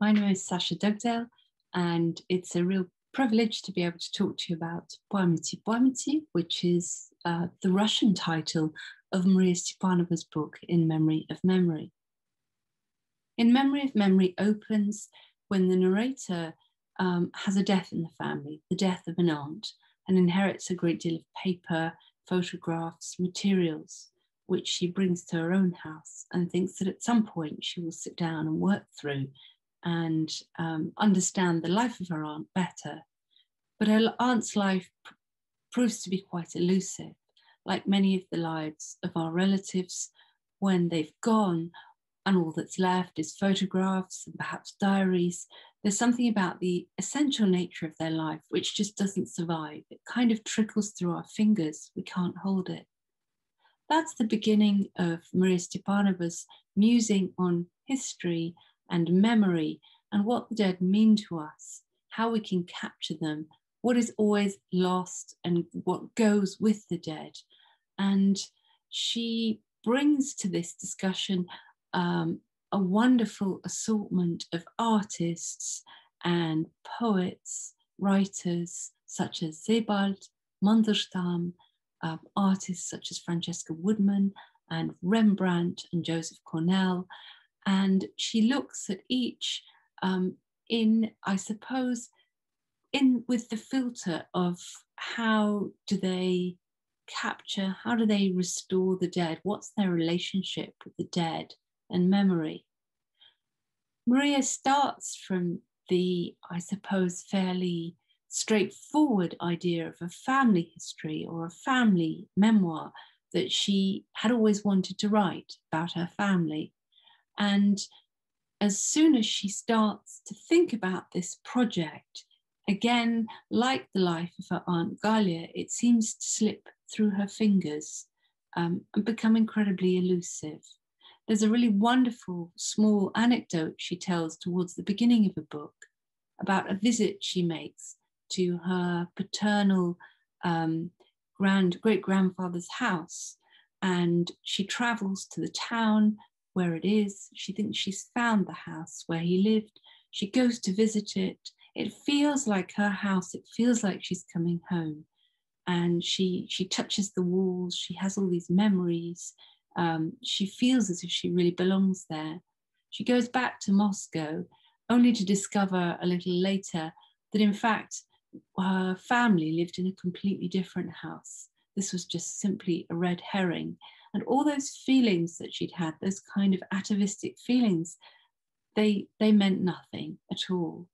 My name is Sasha Dugdale, and it's a real privilege to be able to talk to you about Pamyati Pamyati, which is uh, the Russian title of Maria Stepanova's book, In Memory of Memory. In Memory of Memory opens when the narrator um, has a death in the family, the death of an aunt, and inherits a great deal of paper, photographs, materials, which she brings to her own house and thinks that at some point she will sit down and work through and um, understand the life of her aunt better. But her aunt's life pr- proves to be quite elusive, like many of the lives of our relatives. When they've gone, and all that's left is photographs and perhaps diaries. There's something about the essential nature of their life which just doesn't survive. It kind of trickles through our fingers, we can't hold it. That's the beginning of Maria Stepanova's musing on history and memory and what the dead mean to us, how we can capture them, what is always lost and what goes with the dead. And she brings to this discussion um, a wonderful assortment of artists and poets, writers such as Sebald, Mandelstam, uh, artists such as Francesca Woodman and Rembrandt and Joseph Cornell. And she looks at each um, in, I suppose, in with the filter of how do they capture, how do they restore the dead? What's their relationship with the dead? and memory. Maria starts from the, I suppose, fairly straightforward idea of a family history or a family memoir that she had always wanted to write about her family. And as soon as she starts to think about this project, again, like the life of her Aunt Galia, it seems to slip through her fingers um, and become incredibly elusive. There's a really wonderful small anecdote she tells towards the beginning of the book about a visit she makes to her paternal um, grand great grandfather's house. And she travels to the town where it is. She thinks she's found the house where he lived. She goes to visit it. It feels like her house. It feels like she's coming home. And she she touches the walls. She has all these memories. Um, she feels as if she really belongs there. She goes back to Moscow only to discover a little later that, in fact, her family lived in a completely different house. This was just simply a red herring. And all those feelings that she'd had, those kind of atavistic feelings, they, they meant nothing at all.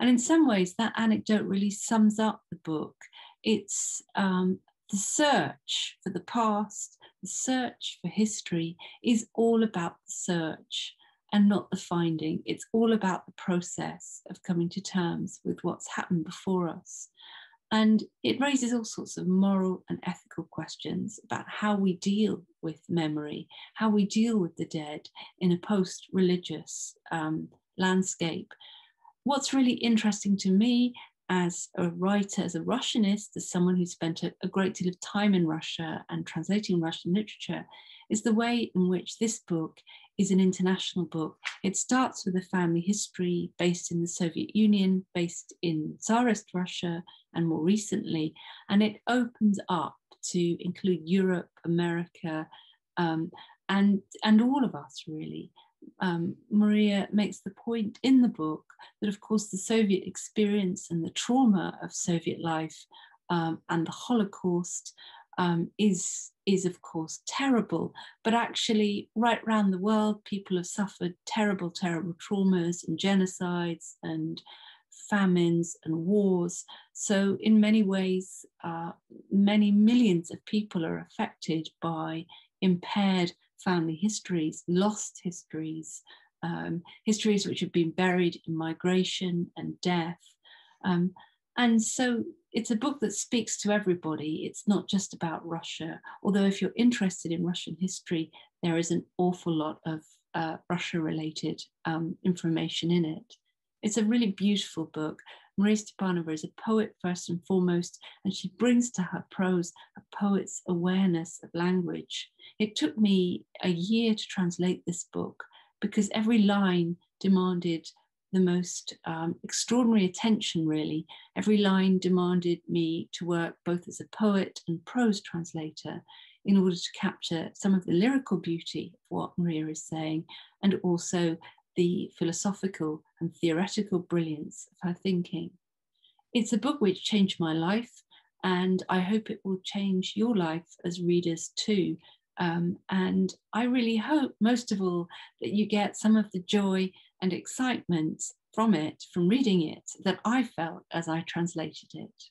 And in some ways, that anecdote really sums up the book. It's um, the search for the past, the search for history is all about the search and not the finding. It's all about the process of coming to terms with what's happened before us. And it raises all sorts of moral and ethical questions about how we deal with memory, how we deal with the dead in a post religious um, landscape. What's really interesting to me as a writer, as a Russianist, as someone who spent a, a, great deal of time in Russia and translating Russian literature, is the way in which this book is an international book. It starts with a family history based in the Soviet Union, based in Tsarist Russia, and more recently, and it opens up to include Europe, America, um, and, and all of us really um, Maria makes the point in the book that, of course, the Soviet experience and the trauma of Soviet life um, and the Holocaust um, is, is, of course, terrible. But actually, right around the world, people have suffered terrible, terrible traumas and genocides and famines and wars. So, in many ways, uh, many millions of people are affected by impaired family histories, lost histories, um, histories which have been buried in migration and death. Um, and so it's a book that speaks to everybody. It's not just about Russia, although, if you're interested in Russian history, there is an awful lot of uh, Russia related um, information in it. It's a really beautiful book. Maria Stepanova is a poet first and foremost, and she brings to her prose a poet's awareness of language. It took me a year to translate this book because every line demanded the most um, extraordinary attention, really. Every line demanded me to work both as a poet and prose translator in order to capture some of the lyrical beauty of what Maria is saying and also the philosophical and theoretical brilliance of her thinking. It's a book which changed my life, and I hope it will change your life as readers too. Um, and I really hope, most of all, that you get some of the joy and excitement from it, from reading it, that I felt as I translated it.